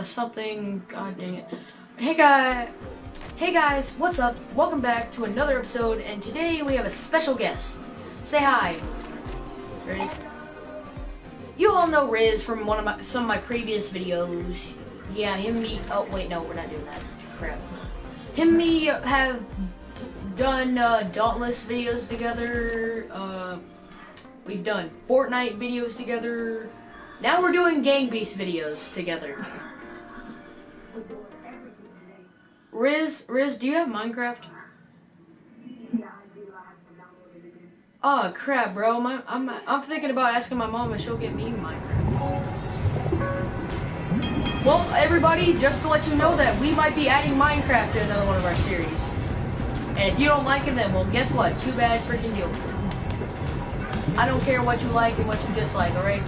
a something. God dang it. Hey guy. Hey guys, what's up? Welcome back to another episode, and today we have a special guest. Say hi, Ruiz. You all know Ruiz from one of my some of my previous videos. Yeah, him me. Oh wait, no, we're not doing that. Crap. Him me have done uh, Dauntless videos together. Uh, we've done Fortnite videos together. Now we're doing Gang Beast videos together. Ruiz, Ruiz, do you have Minecraft? Oh crap, bro! My, I'm I'm thinking about asking my mom if she'll get me Minecraft. Well, everybody, just to let you know that we might be adding Minecraft to another one of our series. And if you don't like it, then well, guess what? Too bad, freaking deal. I don't care what you like and what you dislike. All right.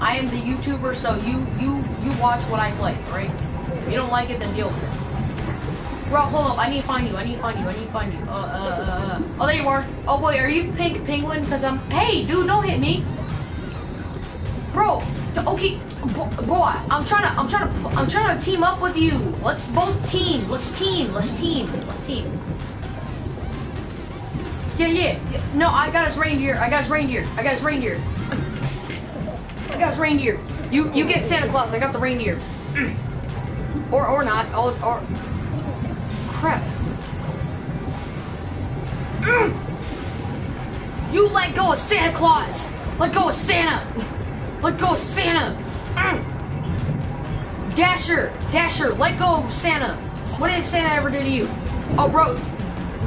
I am the YouTuber, so you you you watch what I play. All right. If you don't like it, then deal with it. Bro, hold up. I need to find you. I need to find you. I need to find you. Uh, uh, uh, uh. Oh, there you are. Oh, boy, are you Pink Penguin? Because I'm... Hey, dude, don't hit me. Bro, okay. Boy, I'm trying to... I'm trying to... I'm trying to team up with you. Let's both team. Let's team. Let's team. Let's team. Yeah, yeah. yeah. No, I got his reindeer. I got his reindeer. I got his reindeer. I got his reindeer. You you get Santa Claus. I got the reindeer. Or or not. Or, or crap. Mm. You let go of Santa Claus! Let go of Santa! Let go of Santa! Mm. Dasher! Dasher, let go of Santa! What did Santa ever do to you? Oh, bro.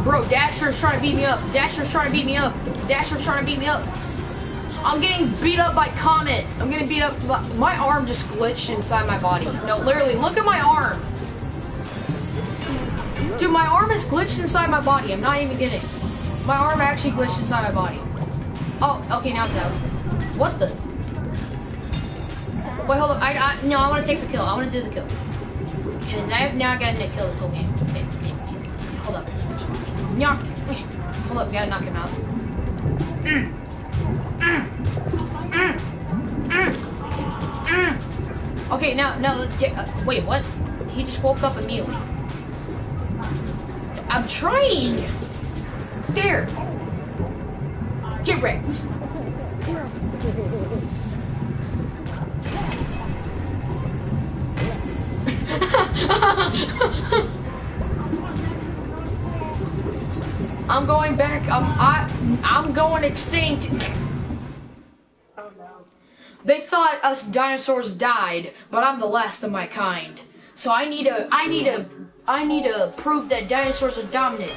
Bro, Dasher's trying to beat me up. Dasher's trying to beat me up. Dasher's trying to beat me up. I'm getting beat up by Comet. I'm getting beat up by... My arm just glitched inside my body. No, literally, look at my arm. Dude, my arm is glitched inside my body. I'm not even kidding. My arm actually glitched inside my body. Oh, okay, now it's out. What the? Wait, hold up. I, I no, I want to take the kill. I want to do the kill. Because I have now got to kill this whole game. Hold up. Knock. Hold up, we gotta knock him out. Hmm. Okay, now, now, uh, wait, what? He just woke up immediately. I'm trying. There. Get wrecked. I'm going back. I'm I I'm going extinct. They thought us dinosaurs died, but I'm the last of my kind. So I need to I need to I need to prove that dinosaurs are dominant.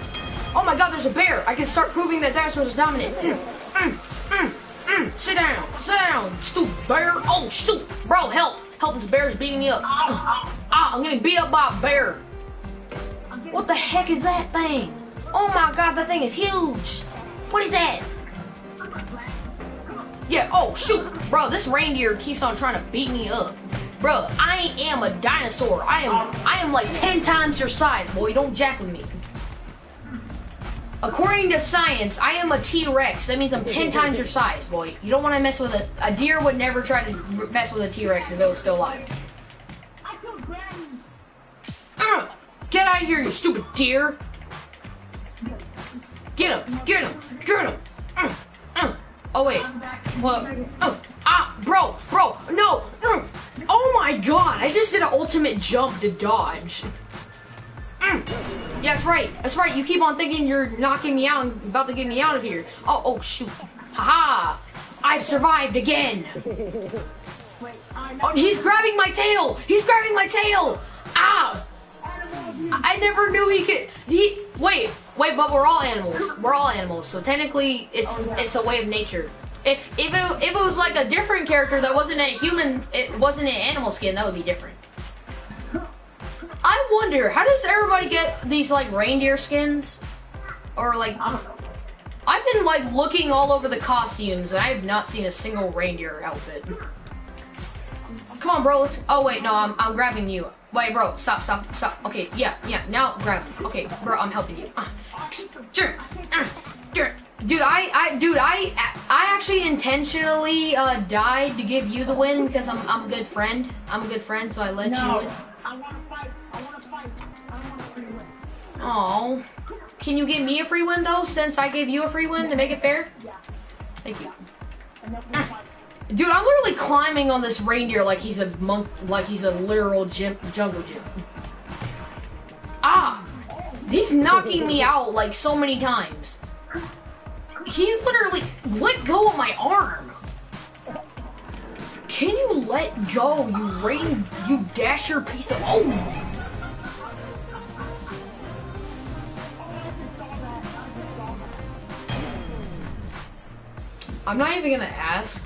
Oh my god, there's a bear! I can start proving that dinosaurs are dominant. Mm, mm, mm, mm. Sit down, sit down, stupid bear. Oh shoot, bro, help! Help, this bear's beating me up. Ah, I'm getting beat up by a bear. What the heck is that thing? Oh my god, that thing is huge. What is that? Yeah, oh shoot, bro, this reindeer keeps on trying to beat me up. Bro, I am a dinosaur. I am I am like 10 times your size, boy. Don't jack with me. According to science, I am a T-Rex. That means I'm 10 times your size, boy. You don't want to mess with a... A deer would never try to mess with a T-Rex if it was still alive. Uh, get out of here, you stupid deer. Get him, get him, get him. Uh. Oh, wait. Well, oh. Ah, bro, bro, no. Mm. Oh my god, I just did an ultimate jump to dodge. Mm. Yeah, that's right. That's right. You keep on thinking you're knocking me out and about to get me out of here. Oh, oh, shoot. Haha. -ha. I've survived again. Oh, he's grabbing my tail. He's grabbing my tail. Ah. I never knew he could. He wait, wait, but we're all animals. We're all animals, so technically, it's it's a way of nature. If if it, if it was like a different character that wasn't a human, it wasn't an animal skin, that would be different. I wonder, how does everybody get these like reindeer skins? Or like, I've been like looking all over the costumes and I have not seen a single reindeer outfit. Come on, bro. Let's. Oh wait, no, I'm I'm grabbing you. Wait, bro. Stop, stop, stop. Okay, yeah, yeah. Now grab. Me. Okay, bro, I'm helping you. Uh, sure. Uh, sure. Dude, I, I, dude, I, I actually intentionally uh, died to give you the win because I'm, I'm a good friend. I'm a good friend, so I let no, you win. I want to fight. I want to fight. I want a free win. Oh, can you give me a free win though, since I gave you a free win to make it fair? Yeah. Thank you. And then we'll fight. Dude, I'm literally climbing on this reindeer like he's a monk, like he's a literal gym, jungle gym. Ah, he's knocking me out like so many times. He's literally let go of my arm. Can you let go, you rain, you dasher piece of oh. I'm not even gonna ask.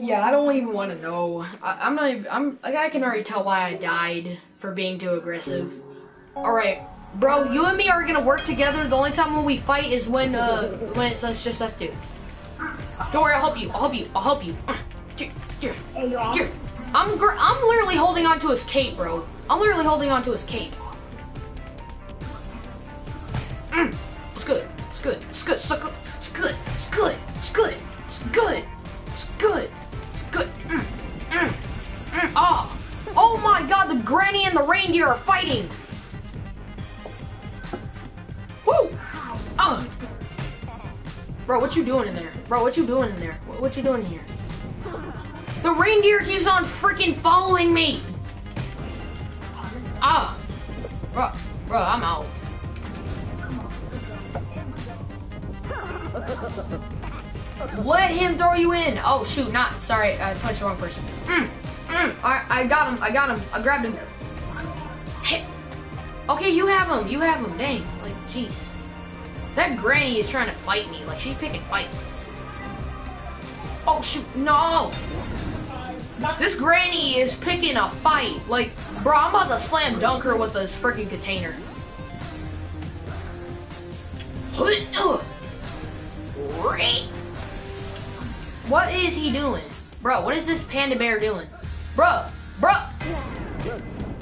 Yeah, I don't even want to know. I, I'm not even. I'm. Like, I can already tell why I died for being too aggressive. All right, bro. You and me are gonna work together. The only time when we fight is when uh when it's us- just us two. Don't worry, I'll help you. I'll help you. I'll help you. Uh, Here, here, here. I'm I'm literally holding onto his cape, bro. I'm literally holding onto his cape. Mm, it's good. It's good. It's good. It's good. Good. It's good. It's good. It's good. It's good. It's good. Mm, mm, mm. Oh. Oh my god, the granny and the reindeer are fighting. Woo! Oh. Bro, what you doing in there? Bro, what you doing in there? What, what you doing here? The reindeer keeps on freaking following me. Ah. Bro, bro, I'm out. Let him throw you in. Oh shoot, not sorry. I punched the wrong person. Mm, mm. Right, I got him. I got him. I grabbed him. Hey. Okay, you have him. You have him. Dang. Like, jeez. That granny is trying to fight me. Like, she's picking fights. Oh shoot, no. This granny is picking a fight. Like, bro, I'm about to slam dunk her with this freaking container. What is he doing? Bro, what is this panda bear doing? Bro, bro.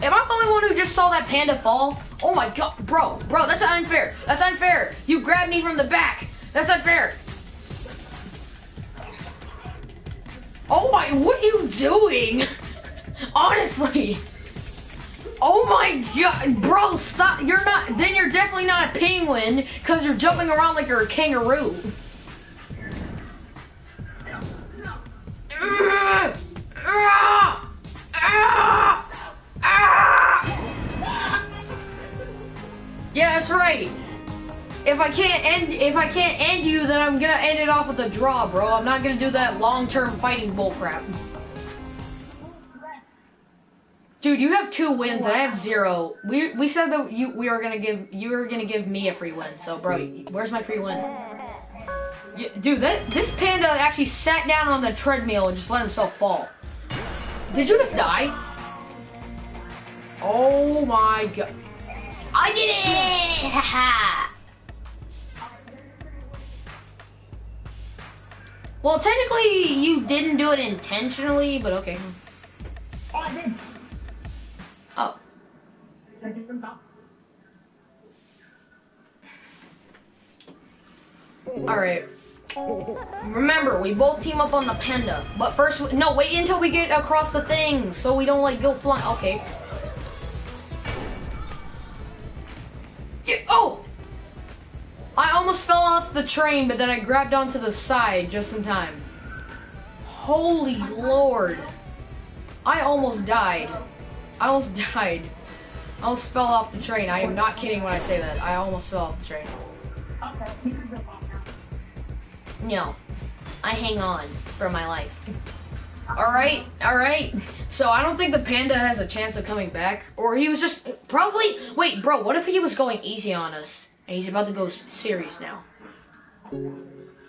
Am I the only one who just saw that panda fall? Oh my god, bro, bro, that's unfair. That's unfair. You grabbed me from the back. That's unfair. Oh my, what are you doing? Honestly. Oh my god, bro, stop. You're not, then you're definitely not a penguin because you're jumping around like you're a kangaroo. Yeah, that's right. If I can't end, if I can't end you, then I'm gonna end it off with a draw, bro. I'm not gonna do that long-term fighting bullcrap. Dude, you have two wins and I have zero. We we said that you we are gonna give you were gonna give me a free win. So, bro, where's my free win? Yeah, dude, that this panda actually sat down on the treadmill and just let himself fall. Did you just die? Oh my god! I did it! Well, technically, you didn't do it intentionally, but okay. Oh, I Remember, we both team up on the panda. But first, no, wait until we get across the thing so we don't like go flying. Okay. Yeah, oh! I almost fell off the train, but then I grabbed onto the side just in time. Holy lord. I almost died. I almost died. I almost fell off the train. I am not kidding when I say that. I almost fell off the train. No. I hang on for my life. Alright, alright. So I don't think the panda has a chance of coming back. Or he was just probably wait, bro, what if he was going easy on us? And he's about to go serious now.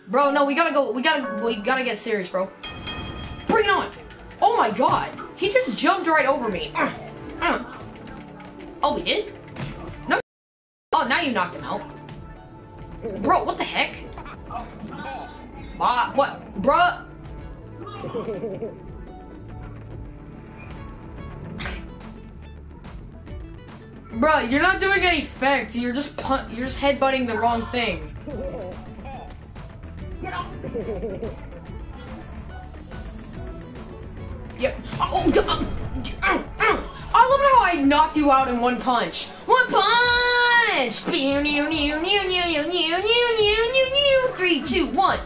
Bro, no, we gotta go we gotta we gotta get serious, bro. Bring it on! Oh my god! He just jumped right over me. Uh. Oh, we did? No. Oh, now you knocked him out. Bro, what the heck? Uh, what? Bruh? Bro, you're not doing any effect. You're just pun- you're just headbutting the wrong thing. Get off! Yep. Oh, uh, uh. I love how I knocked you out in one punch. One punch. Pew, new, new, new, new, new, new, new, new, new, new. Three, two, one.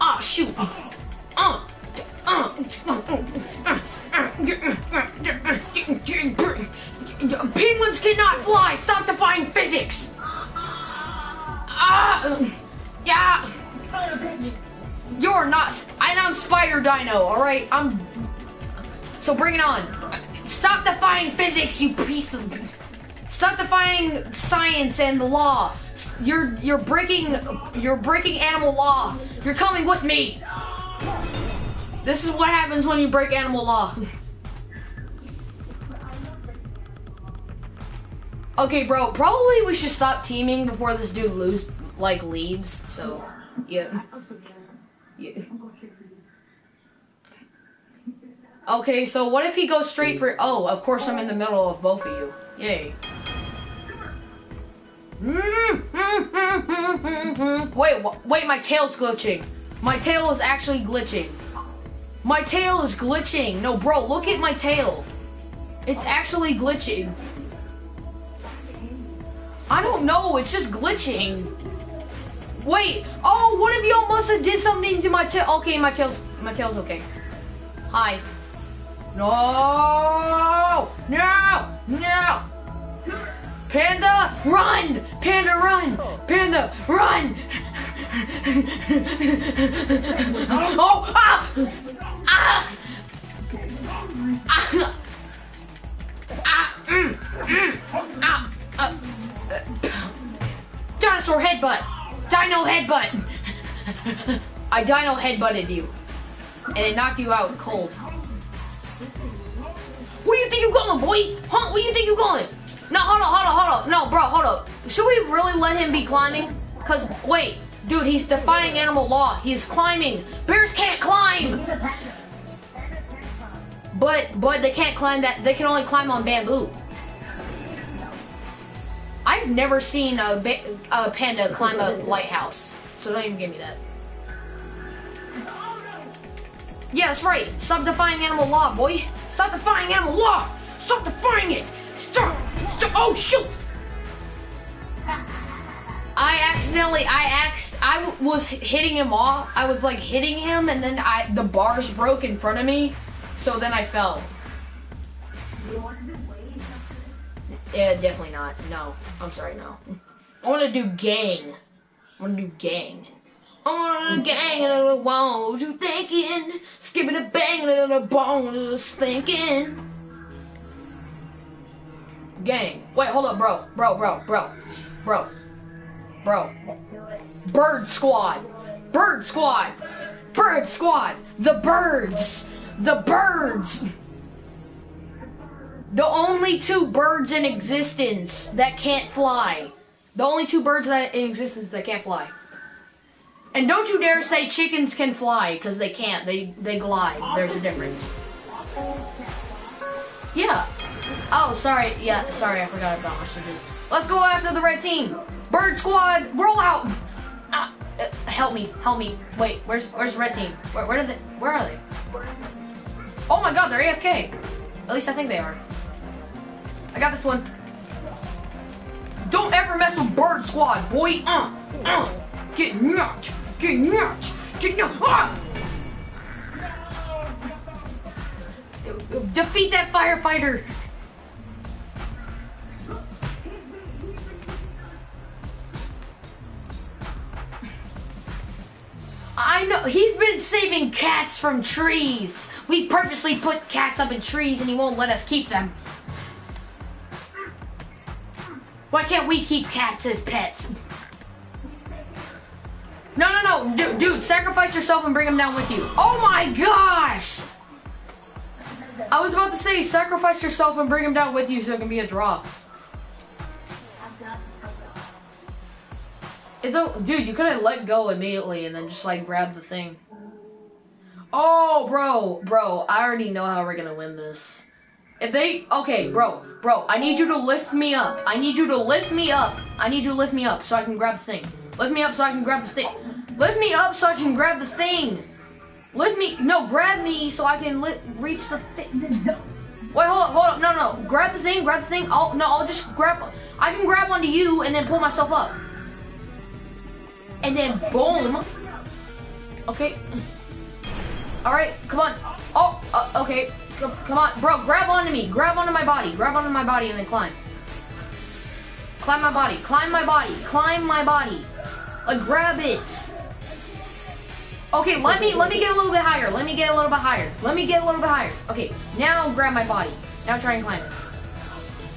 Ah, shoot. Uh. d- Uh, Penguins cannot fly. Stop defying physics. Ah, yeah. You're not. I, I'm Spider Dino. All right. I'm. So bring it on. Stop defying physics, you piece of. Stop defying science and the law. You're you're breaking you're breaking animal law. You're coming with me. This is what happens when you break animal law. Okay, bro. Probably we should stop teaming before this dude lose like leaves. So, yeah. yeah. Okay, so what if he goes straight for? Oh, of course I'm in the middle of both of you. Yay. Wait, wait, my tail's glitching. My tail is actually glitching. My tail is glitching. No, bro, look at my tail. It's actually glitching. I don't know, it's just glitching. Wait, oh, one of y'all must have did something to my tail. Okay, my tail's my tail's okay. Hi. No! No! No! Panda, run! Panda, run! Panda, run! oh! Ah! Ah! Ah! Ah! Mm, mm, ah! Uh, dinosaur headbutt! Dino headbutt! I dino headbutted you. And it knocked you out cold. Where you think you going, boy? Huh? Where you think you going? No, hold on, hold on, hold on. No, bro, hold up. Should we really let him be climbing? Cause wait, dude, he's defying animal law. He's climbing. Bears can't climb. But but they can't climb that. They can only climb on bamboo. I've never seen a, a panda climb a lighthouse. So don't even give me that. Yeah, that's right. Stop defying animal law, boy. Stop defying animal law. Stop defying it. Oh shoot. I accidentally, I ax, I was hitting him off. I was like hitting him, and then I the bars broke in front of me, so then I fell. Yeah, definitely not. No, I'm sorry, no. I want to do gang. I want to do gang. I want to do gang and I want you thinking, skipping a bang and a bone is thinking. Gang. Wait, hold up, bro, bro, bro, bro, bro, bro. Bird Squad. Bird Squad. Bird Squad. The birds. The birds. The only two birds in existence that can't fly. The only two birds that in existence that can't fly. And don't you dare say chickens can fly, because they can't. They they glide. There's a difference. Yeah. Oh, sorry. Yeah, sorry. I forgot about my messages. Let's go after the red team. Bird squad, roll out. Ah, uh, help me, help me. Wait, where's where's the red team? Where where did they? Where are they? Oh my God, they're AFK. At least I think they are. I got this one. Don't ever mess with Bird Squad, boy. Uh, uh. Get knocked. Get knocked. Get knocked. Ah! Defeat that firefighter. I know he's been saving cats from trees. We purposely put cats up in trees and he won't let us keep them. Why can't we keep cats as pets? No, no, no, dude, dude, sacrifice yourself and bring him down with you. Oh my gosh! I was about to say, sacrifice yourself and bring him down with you so it can be a draw. It's a, dude, you could have let go immediately and then just like grab the thing. Oh, bro, bro, I already know how we're gonna win this. If they okay, bro, bro, I need you to lift me up. I need you to lift me up. I need you to lift me up so I can grab the thing. Lift me up so I can grab the thing. Lift me up so I can grab the thing. Lift me, no, grab me so I can reach the thing. Wait, hold up, hold up, no, no, grab the thing, grab the thing. I'll no, I'll just grab. I can grab onto you and then pull myself up. And then boom. Okay. All right, come on. Oh, uh, okay. Come, come on, bro. Grab onto me. Grab onto my body. Grab onto my body and then climb. Climb my body. Climb my body. Climb my body. Like grab it. Okay, let me let me get a little bit higher. Let me get a little bit higher. Let me get a little bit higher. Okay, now grab my body. Now try and climb it.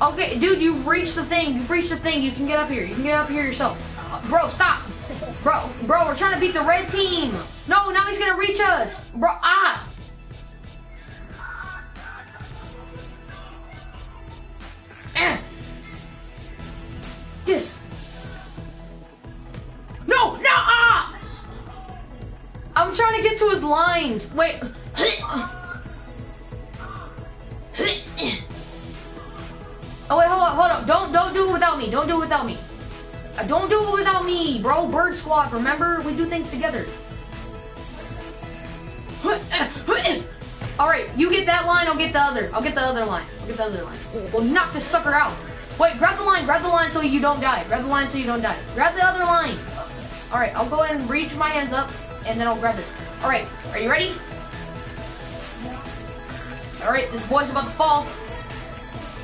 Okay, dude, you've reached the thing. You've reached the thing. You can get up here. You can get up here yourself. Uh, bro, stop. Bro, bro, we're trying to beat the red team. No, now he's gonna reach us. Bro, ah. Eh. This. No, no, ah! I'm trying to get to his lines. Wait. Oh wait, hold on, hold on. Don't don't do it without me. Don't do it without me. Uh, Don't do it without me, bro. Bird Squad, remember? We do things together. All right, you get that line, I'll get the other. I'll get the other line. I'll get the other line. We'll knock this sucker out. Wait, grab the line, grab the line so you don't die. Grab the line so you don't die. Grab the other line. All right, I'll go ahead and reach my hands up, and then I'll grab this. All right, are you ready? All right, this boy's about to fall.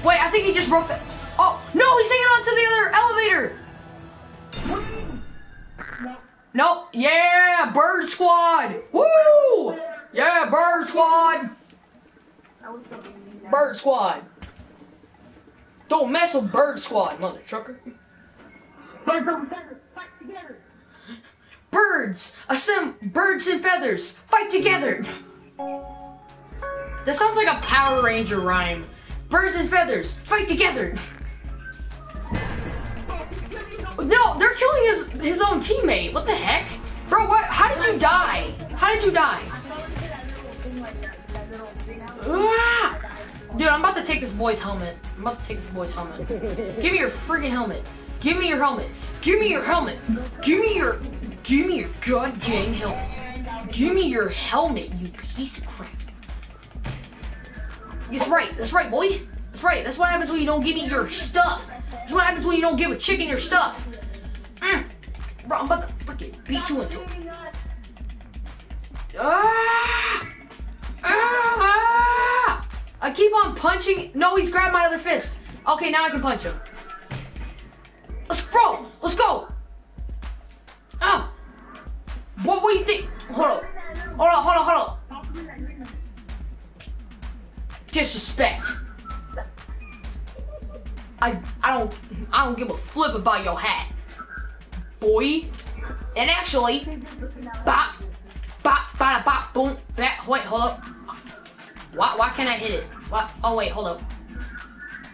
Wait, I think he just broke the. Oh no, he's hanging on to the other elevator. Nope. Yeah, Bird Squad. Woo! Yeah, Bird Squad. Bird Squad. Don't mess with Bird Squad, mother trucker. Birds of feathers, fight together. Birds, assemble. Birds and feathers, fight together. That sounds like a Power Ranger rhyme. Birds and feathers, fight together. No, they're killing his his own teammate. What the heck, bro? What? How did you die? How did you die? Ah! Dude, I'm about to take this boy's helmet. I'm about to take this boy's helmet. Give me your freaking helmet. Give me your helmet. Give me your helmet. Give me your give me your god dang helmet. Give me your helmet, you piece of crap. That's right, that's right, boy. That's right. That's what happens when you don't give me your stuff. That's what happens when you don't give a chicken your stuff. Mm. Bro, I'm about to freaking beat you into it. Ah! Ah! I keep on punching. No, he's grabbed my other fist. Okay, now I can punch him. Let's bro. Let's go. Ah. What do you think? Hold on. Hold on. Hold on. Hold on. Disrespect. I I don't I don't give a flip about your hat, boy. And actually, bop, bop, bop, bop, boom, bop. Wait, hold up. Why, why can't I hit it? Oh wait, hold up.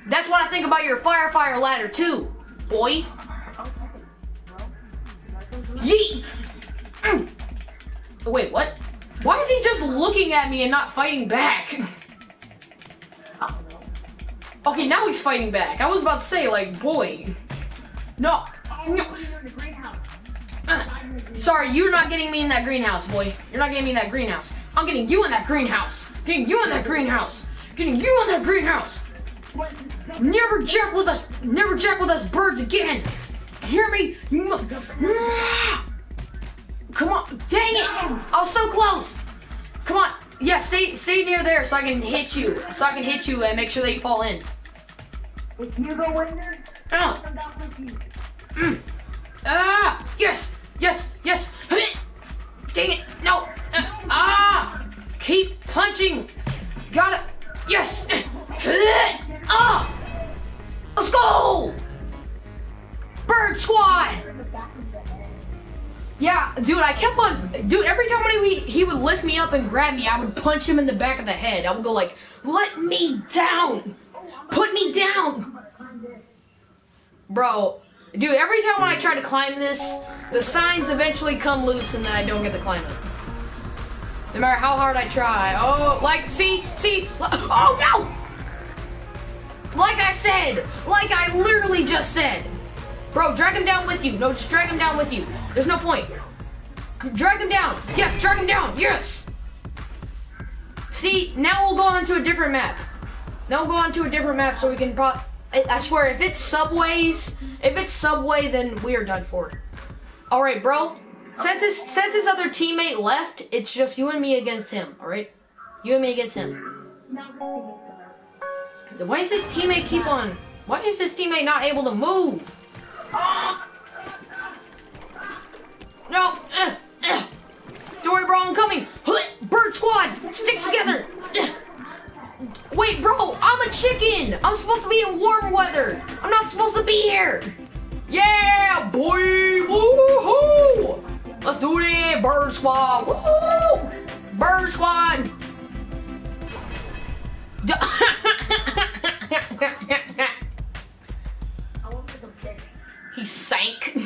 That's what I think about your fire fire ladder too, boy. Yeet. Wait, what? Why is he just looking at me and not fighting back? Okay, now he's fighting back. I was about to say, like, boy. No. no. Sorry, you're not getting me in that greenhouse, boy. You're not getting me in that greenhouse. I'm getting you in that greenhouse. Getting you in that greenhouse. Getting you in that greenhouse. Never jack with us. Never jack with us birds again. Hear me? Ah! Come on. Dang it. I was so close. Come on. Yeah, stay stay near there so I can hit you. So I can hit you and make sure that you fall in. If you go in there, Oh. come down with you. Mm. Ah! Yes! Yes! Yes! Dang it! No! Uh, ah! Keep punching! Got it! Yes! Ah! Let's go! Bird Squad! Yeah, dude, I kept on, dude. Every time when he, he would lift me up and grab me, I would punch him in the back of the head. I would go like, "Let me down, put me down." Bro, dude, every time when I try to climb this, the signs eventually come loose and then I don't get to climb it. No matter how hard I try. Oh, like, see, see, oh no! Like I said, like I literally just said. Bro, drag him down with you. No, just drag him down with you. There's no point. Drag him down. Yes, drag him down. Yes. See, now we'll go on to a different map. Now we'll go on to a different map so we can pro- I, I swear, if it's subways, if it's subway, then we are done for. All right, bro. Since his since his other teammate left, it's just you and me against him. All right, you and me against him. Why does his teammate keep on? Why is his teammate not able to move? No. eh, eh. Don't worry, bro. I'm coming. Bird squad, stick together. Eh. Wait, bro. I'm a chicken. I'm supposed to be in warm weather. I'm not supposed to be here. Yeah, boy. Woohoo! Let's do it, bird squad. Woo! Bird squad. I want to go fish. he sank.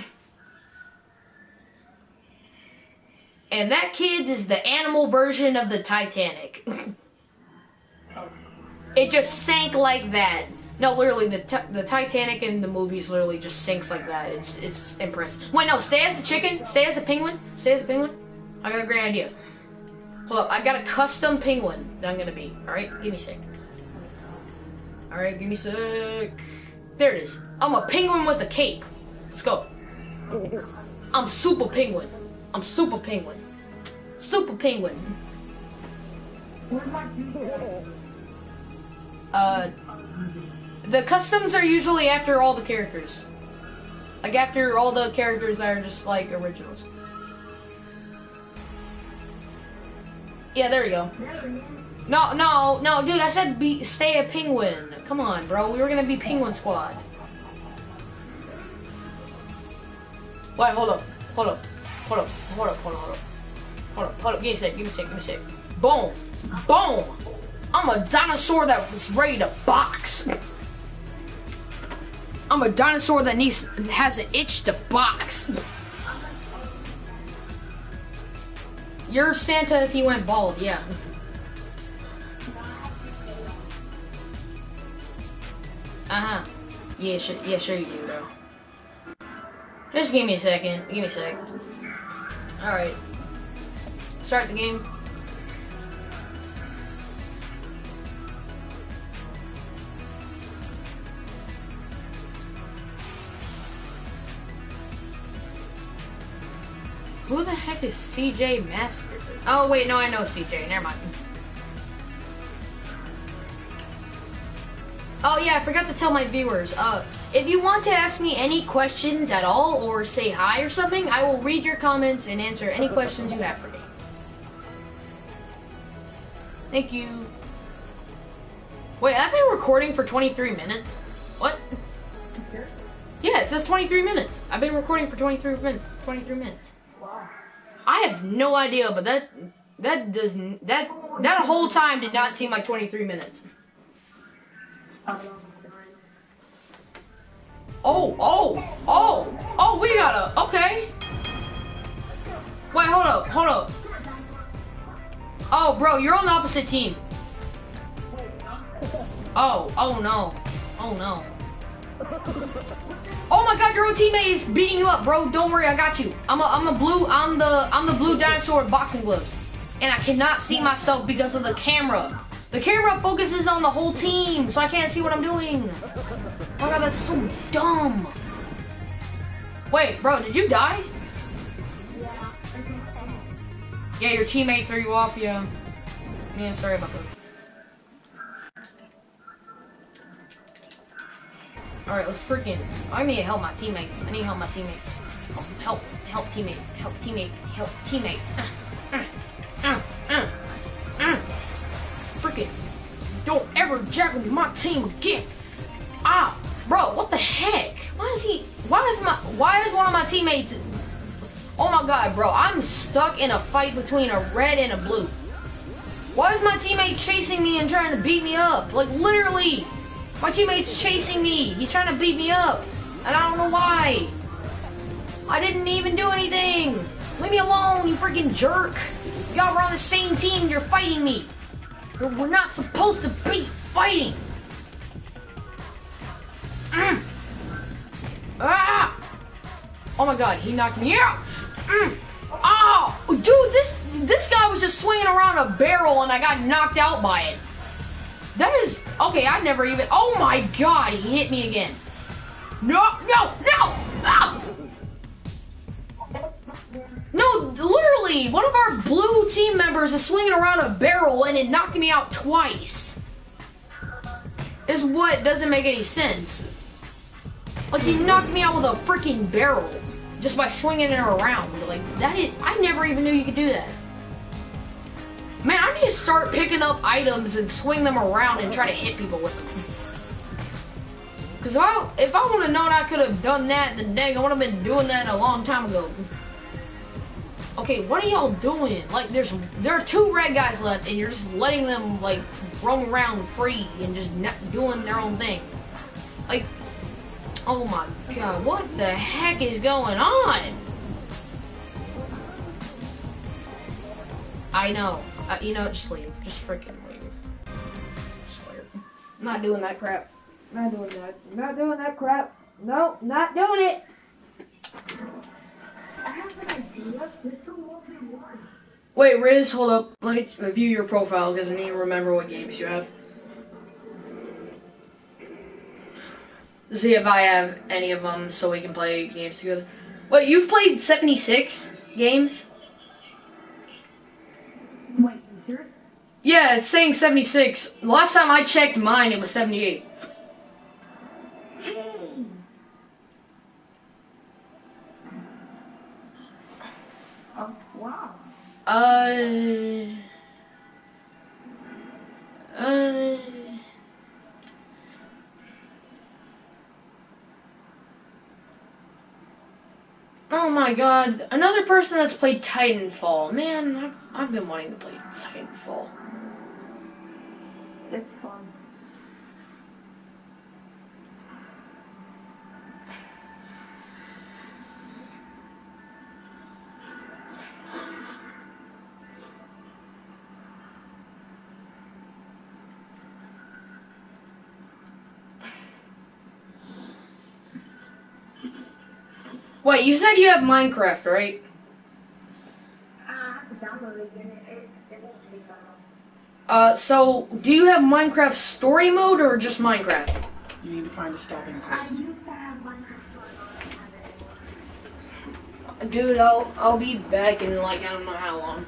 And that kids is the animal version of the Titanic. it just sank like that. No, literally, the the Titanic in the movies literally just sinks like that. It's it's impressive. Wait, no, stay as a chicken. Stay as a penguin. Stay as a penguin. I got a great idea. Hold up, I got a custom penguin that I'm gonna be. All right, give me a sec. All right, give me a sec. There it is. I'm a penguin with a cape. Let's go. I'm super penguin. I'm super penguin. Super penguin. Where's my people? Uh, the customs are usually after all the characters. Like after all the characters that are just like originals. Yeah, there we go. No, no, no, dude. I said be stay a penguin. Come on, bro. We were gonna be penguin squad. Wait, hold up, hold up, hold up, hold up, hold up, hold up, hold up, hold up. Give me a sec. Give me a sec. Give me a sec. Boom, boom. I'm a dinosaur that was ready to box. I'm a dinosaur that needs has an itch to box. You're Santa if he went bald, yeah. Uh huh. Yeah, sure. Yeah, sure you do, bro. Just give me a second. Give me a sec. All right. Start the game. Who the heck is CJ Master? Oh wait, no, I know CJ. Never mind. Oh yeah, I forgot to tell my viewers. Uh, if you want to ask me any questions at all or say hi or something, I will read your comments and answer any questions you have for me. Thank you. Wait, I've been recording for 23 minutes. What? Yeah, it says 23 minutes. I've been recording for 23 minutes. 23 minutes. Wow. I have no idea, but that that does n- that that whole time did not seem like 23 minutes. Oh, oh, oh, oh, we gotta, okay. Wait, hold up, hold up. Oh, bro, you're on the opposite team. Oh, oh no, oh no. Oh my god, your own teammate is beating you up, bro. Don't worry, I got you. I'm a, I'm a blue, I'm the, I'm the blue dinosaur boxing gloves. And I cannot see myself because of the camera. The camera focuses on the whole team, so I can't see what I'm doing. Oh my god, that's so dumb. Wait, bro, did you die? Yeah, yeah your teammate threw you off, yeah. Yeah, sorry about that. Alright, let's freaking. I need to help my teammates. I need to help my teammates. Help, help, help teammate. Help teammate. Help teammate. Uh, uh, uh, uh. Freaking. Don't ever jack with my team again. Bro, what the heck? Why is he. Why is my. Why is one of my teammates. Oh my god, bro. I'm stuck in a fight between a red and a blue. Why is my teammate chasing me and trying to beat me up? Like, literally. My teammate's chasing me. He's trying to beat me up. And I don't know why. I didn't even do anything. Leave me alone, you freaking jerk. Y'all were on the same team. You're fighting me. We're not supposed to be fighting. Oh my god, he knocked me out. Mm. Oh, dude, this this guy was just swinging around a barrel and I got knocked out by it. That is okay. I never even. Oh my god, he hit me again. No, no, no, no. No, literally, one of our blue team members is swinging around a barrel and it knocked me out twice. Is what doesn't make any sense. Like he knocked me out with a freaking barrel just by swinging it around. Like that is, I never even knew you could do that. Man, I need to start picking up items and swing them around and try to hit people with them. Cause if I if I would have known I could have done that, then dang, I would have been doing that a long time ago. Okay, what are y'all doing? Like, there's there are two red guys left, and you're just letting them like roam around free and just doing their own thing. Like, oh my god, what the heck is going on? I know. Uh, you know, just leave. Just freaking leave. Just leave. I'm not doing that crap. Not doing that. Not doing that crap. No, not doing it. I have an idea. This will be one. Wait, Ruiz, hold up. Let me view your profile because I need to remember what games you have. See if I have any of them so we can play games together. Wait, you've played 76 games? Wait, you serious? Yeah, it's saying 76. Last time I checked mine, it was 78. Oh, wow. Uh. Oh my god, another person that's played Titanfall. Man, I've, I've been wanting to play Titanfall. It's fun. Wait, you said you have Minecraft, right? I have to download it again. It, it, it won't take that long. Uh, so, do you have Minecraft story mode or just Minecraft? You need to find a stopping I place. used to have Minecraft but I don't have it anymore. Dude, I'll, I'll be back in like, I don't know how long.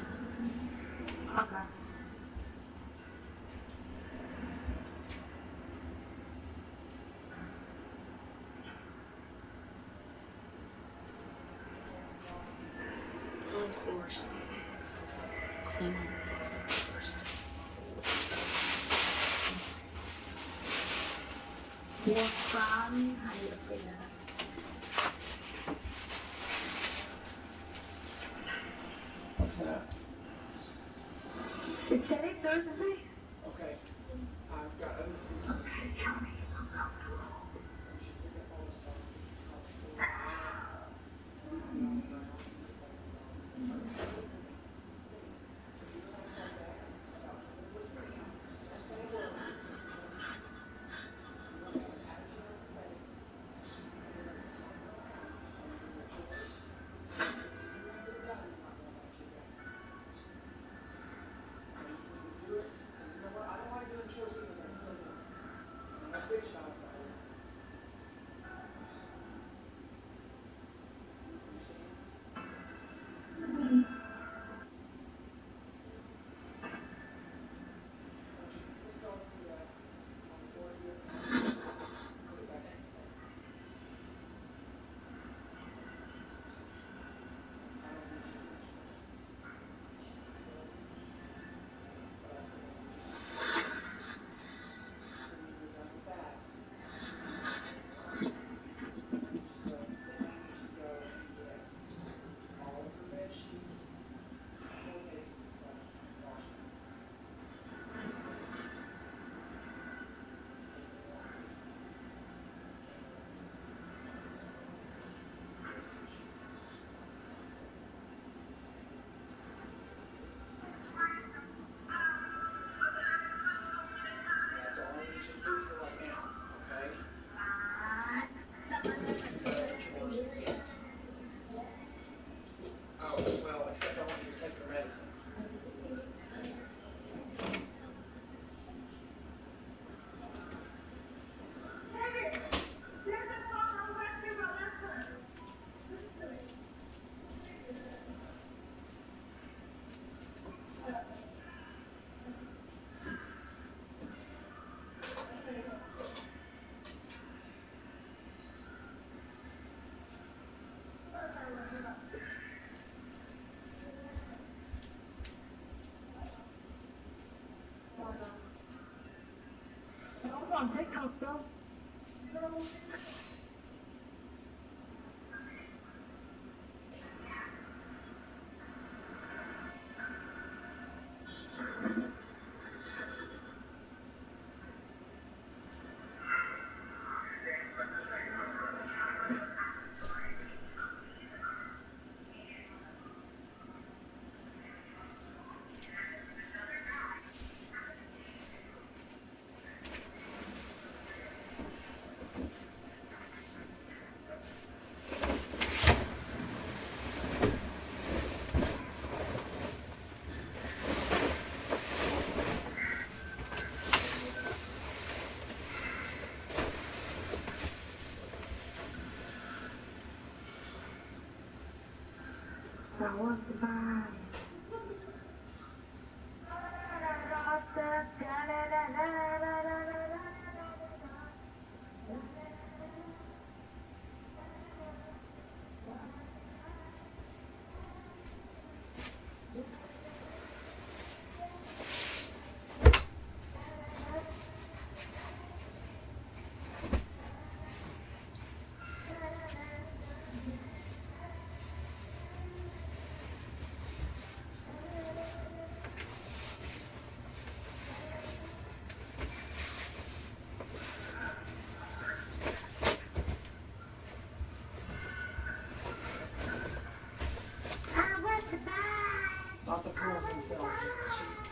Contact, Cocktail. 找我是吧。always the cheap.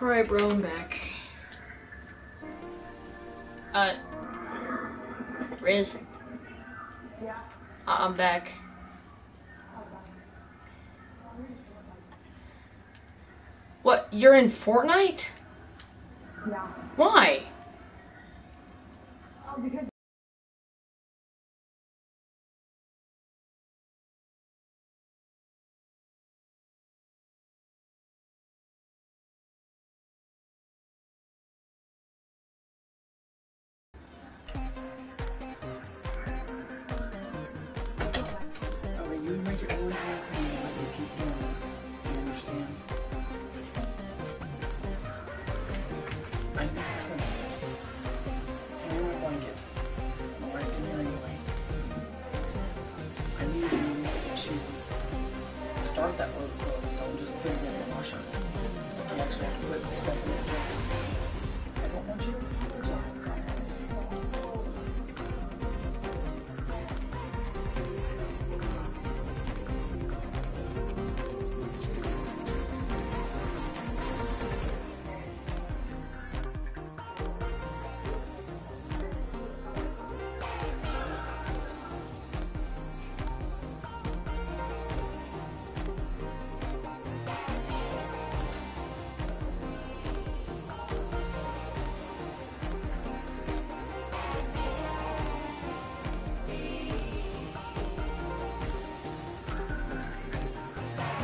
Alright, bro, I'm back. Uh, Riz? Yeah? I I'm back. What, you're in Fortnite?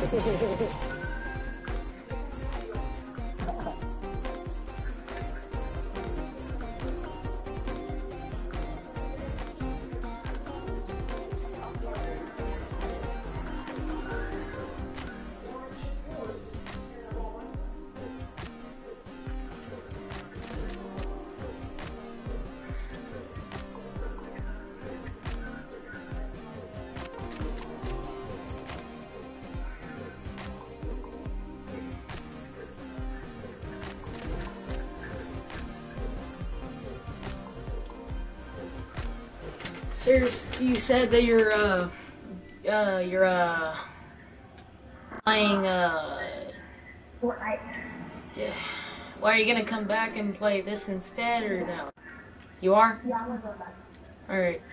对对对对 you said that you're uh uh you're uh playing uh Fortnite. yeah. Are you gonna come back and play this instead or no? You are? Yeah, I'm gonna go back. Alright. Yeah.